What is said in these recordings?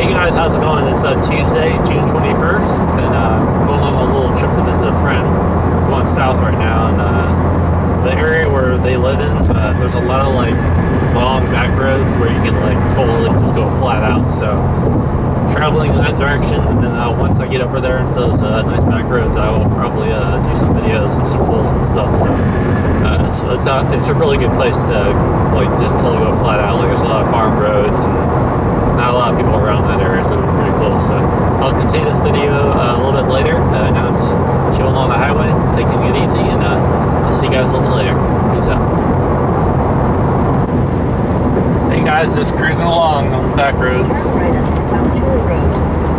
Hey guys, how's it going? It's uh, Tuesday, June 21st, and uh, going on a little trip to visit a friend. Going south right now, and uh, the area where they live in, uh, there's a lot of like long back roads where you can like totally just go flat out. So traveling in that direction, and then uh, once I get over there into those uh, nice back roads, I will probably uh, do some videos and some pulls and stuff. So uh, it's it's a really good place to like just totally go flat out. Like there's a lot of farm roads and not a lot of people around that area, so it'll be pretty cool. So I'll continue this video uh, a little bit later. Uh, now I'm just chilling on the highway, taking it easy, and uh, I'll see you guys a little bit later. Peace out. Hey guys, just cruising along on the back roads. Right South Tool Road.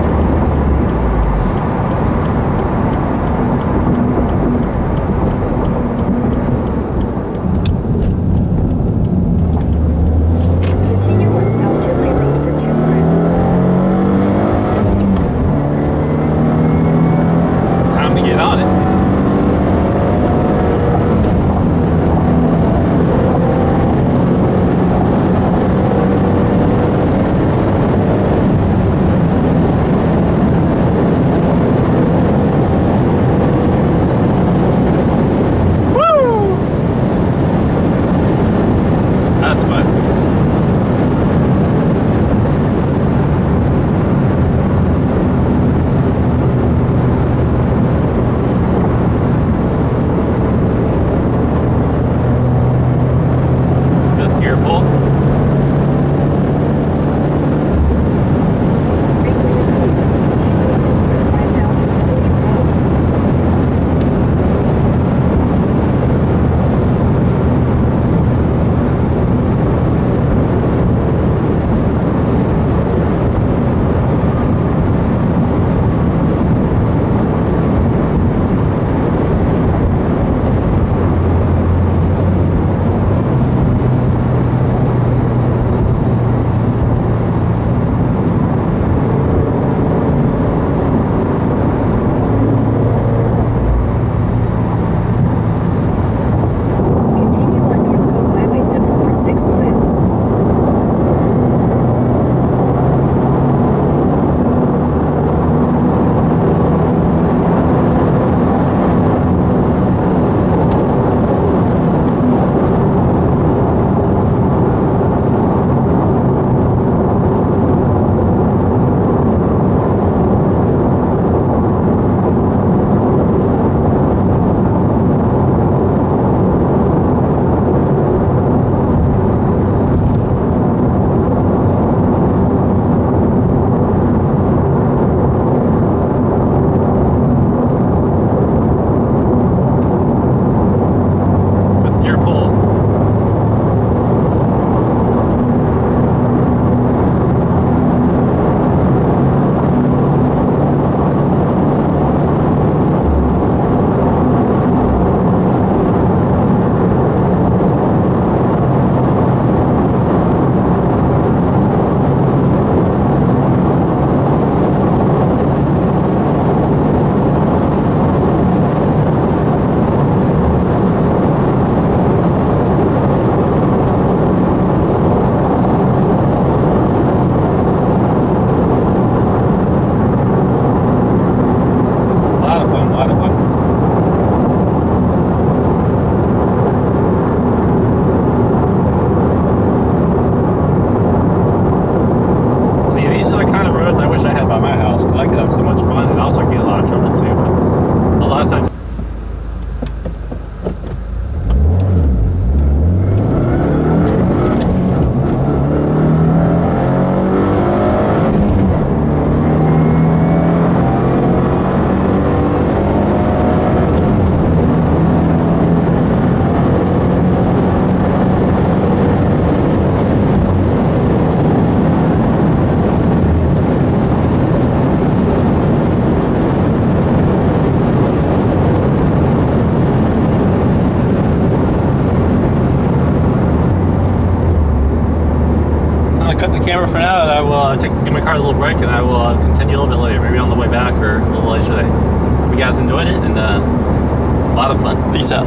Camera for now, and I will uh, take give my car a little break, and I will uh, continue a little bit later, maybe on the way back or a little later today. Hope you guys enjoyed it, and uh, a lot of fun. Peace out.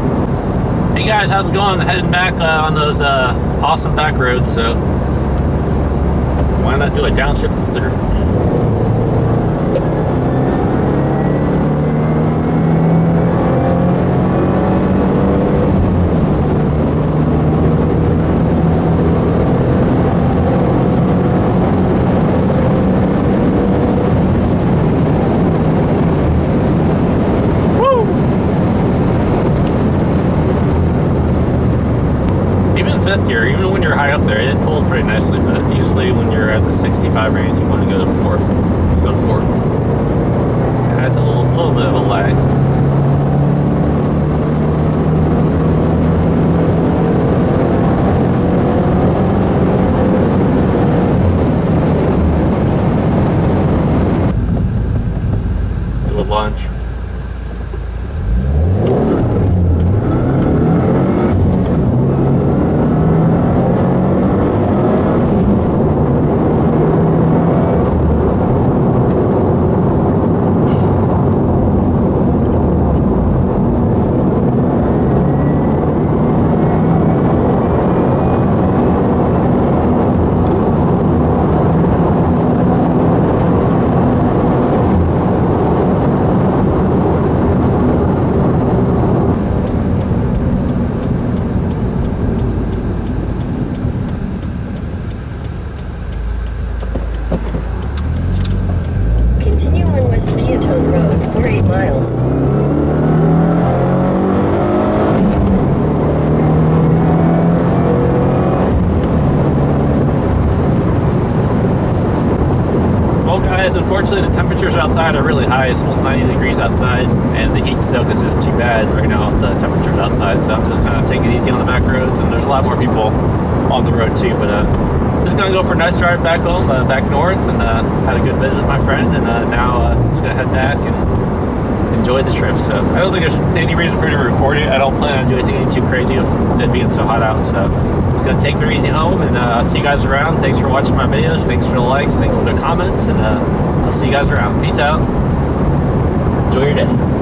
Hey guys, how's it going? Heading back uh, on those uh, awesome back roads. So why not do a downshift through? High up there, it pulls pretty nicely. But usually when you're at the 65 range, you want to go to fourth. Go fourth. That's a little, little bit of a lag. Do a launch. Continue on Piatone Road for 8 miles. Well, guys, unfortunately, the temperatures outside are really high. It's almost 90 degrees outside, and the heat soak is just too bad right now with the temperatures outside. So I'm just kind of taking it easy on the back roads, and there's a lot more people on the road too. But uh, just gonna go for a nice drive back home, uh, back north, and uh, had a good visit with my friend, and uh, now uh, just gonna head back and enjoy the trip. So I don't think there's any reason for me to record it. I don't plan on doing anything too crazy with it being so hot out. So just gonna take it easy home, and uh, I'll see you guys around. Thanks for watching my videos. Thanks for the likes. Thanks for the comments, and uh, I'll see you guys around. Peace out. Enjoy your day.